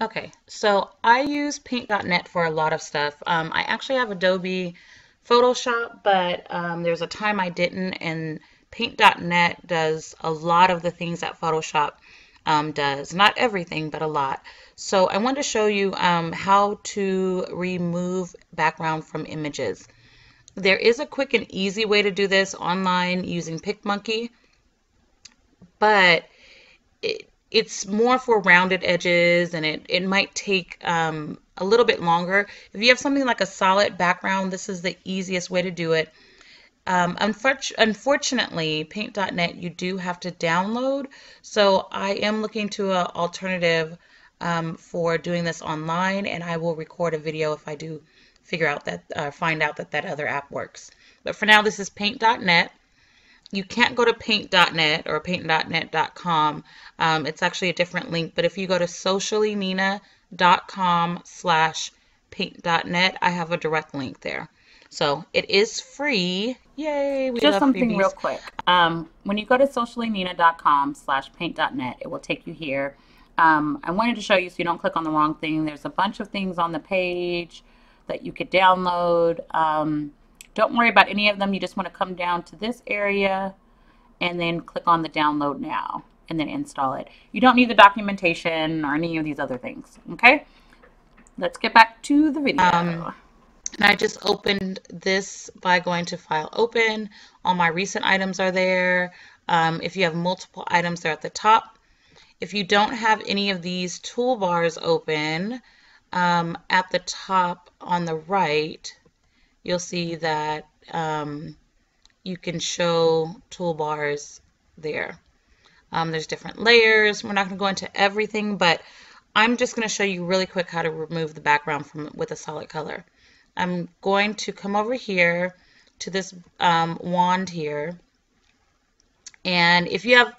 Okay, so I use paint.net for a lot of stuff. Um, I actually have Adobe Photoshop, but um, there's a time I didn't, and paint.net does a lot of the things that Photoshop um, does. Not everything, but a lot. So I want to show you um, how to remove background from images. There is a quick and easy way to do this online using PicMonkey, but it, it's more for rounded edges and it, it might take um, a little bit longer. If you have something like a solid background, this is the easiest way to do it. Um, unfortunately, Paint.net you do have to download, so I am looking to an alternative um, for doing this online, and I will record a video if I do figure out that, uh, find out that that other app works. But for now, this is Paint.net you can't go to paint.net or paint.net.com. Um, it's actually a different link, but if you go to sociallynina.com slash paint.net, I have a direct link there. So it is free. Yay! Just something freebies. real quick. Um, when you go to sociallynina.com slash paint.net, it will take you here. Um, I wanted to show you so you don't click on the wrong thing. There's a bunch of things on the page that you could download. Um, don't worry about any of them. You just want to come down to this area and then click on the download now and then install it. You don't need the documentation or any of these other things. Okay, let's get back to the video. Um, and I just opened this by going to File Open. All my recent items are there. Um, if you have multiple items, they're at the top. If you don't have any of these toolbars open, um, at the top on the right, you'll see that um, you can show toolbars there. Um, there's different layers. We're not going to go into everything, but I'm just going to show you really quick how to remove the background from with a solid color. I'm going to come over here to this um, wand here. And if you have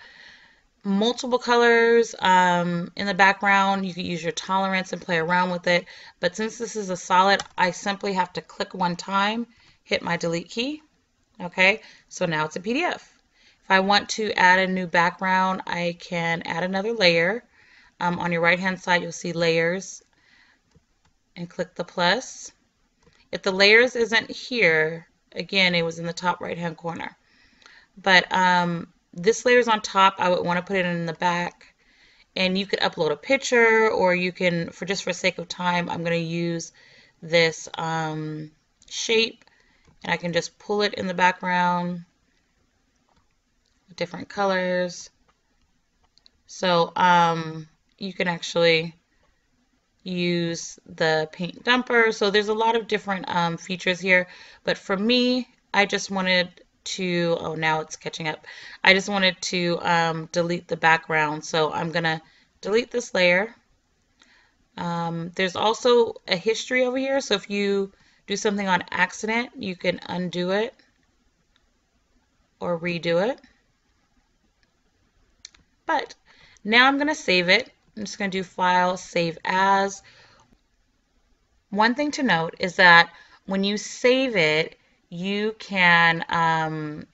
multiple colors um, in the background. You can use your tolerance and play around with it. But since this is a solid, I simply have to click one time, hit my delete key. Okay, so now it's a PDF. If I want to add a new background, I can add another layer. Um, on your right hand side, you'll see layers and click the plus. If the layers isn't here, again, it was in the top right hand corner. But um, this layer is on top. I would want to put it in the back. And you could upload a picture or you can, for just for sake of time, I'm going to use this um, shape and I can just pull it in the background different colors. So um, you can actually use the paint dumper. So there's a lot of different um, features here. But for me, I just wanted to, oh, now it's catching up. I just wanted to um, delete the background. So I'm going to delete this layer. Um, there's also a history over here. So if you do something on accident, you can undo it or redo it. But now I'm going to save it. I'm just going to do File, Save As. One thing to note is that when you save it, you can, um,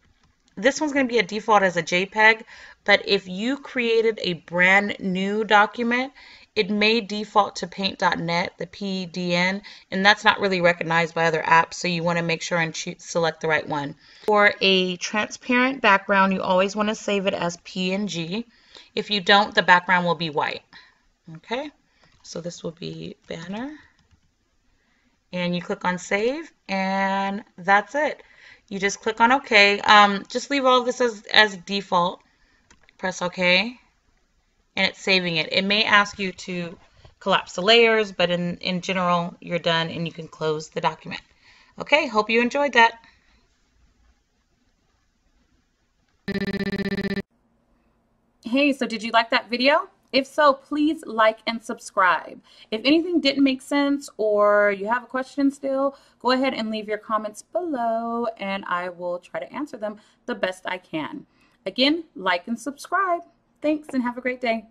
this one's going to be a default as a JPEG, but if you created a brand new document, it may default to paint.net, the PDN, and that's not really recognized by other apps, so you want to make sure and choose, select the right one. For a transparent background, you always want to save it as PNG. If you don't, the background will be white. Okay, so this will be banner and you click on save and that's it. You just click on OK. Um, just leave all this as, as default. Press OK and it's saving it. It may ask you to collapse the layers, but in, in general, you're done and you can close the document. Okay, hope you enjoyed that. Hey, so did you like that video? If so, please like and subscribe. If anything didn't make sense or you have a question still, go ahead and leave your comments below and I will try to answer them the best I can. Again, like and subscribe. Thanks and have a great day.